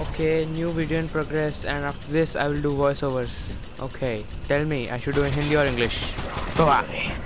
Okay, new video in progress and after this I will do voiceovers. Okay, tell me I should do in Hindi or English. Bye bye.